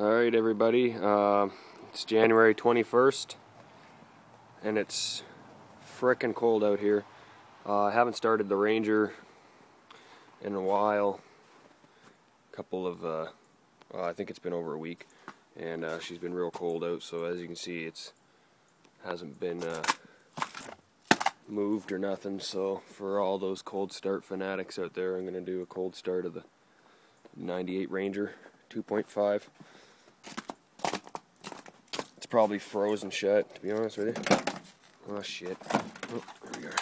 Alright everybody, uh, it's January 21st and it's frickin' cold out here. Uh, I haven't started the Ranger in a while. A couple of, uh, well, I think it's been over a week and uh, she's been real cold out so as you can see it's hasn't been uh, moved or nothing so for all those cold start fanatics out there I'm going to do a cold start of the 98 Ranger 2.5 probably frozen shut, to be honest with you. Oh shit. Oh, there we are.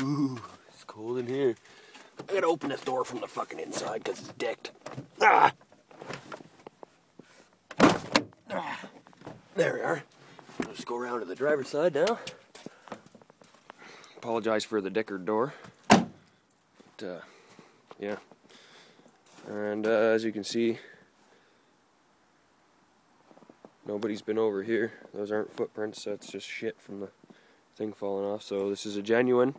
Ooh, it's cold in here. I gotta open this door from the fucking inside because it's decked. Ah! ah! There we are. Let's go around to the driver's side now. Apologize for the Deckard door. But, uh, yeah. And uh, as you can see, Nobody's been over here. Those aren't footprints, that's just shit from the thing falling off. So this is a genuine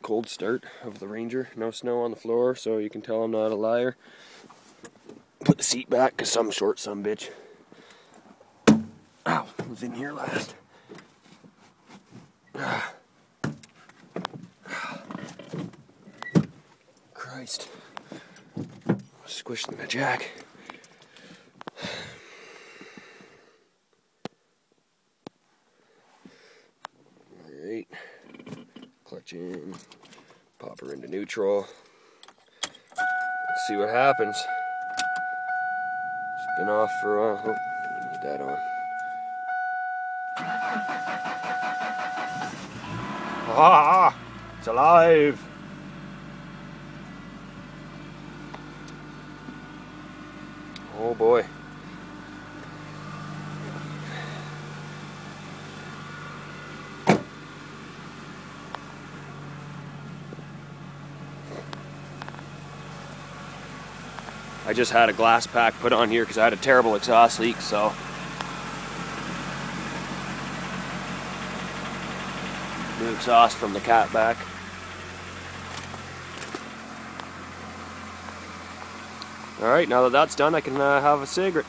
cold start of the Ranger. No snow on the floor, so you can tell I'm not a liar. Put the seat back, because some short some bitch. Ow, was in here last. Christ. Squished the jack. Clutch in, pop her into neutral. Let's see what happens. She's been off for a while. Oh, need that on. Ah, it's alive. Oh boy. I just had a glass pack put on here because I had a terrible exhaust leak, so. New exhaust from the cat back. Alright, now that that's done, I can uh, have a cigarette.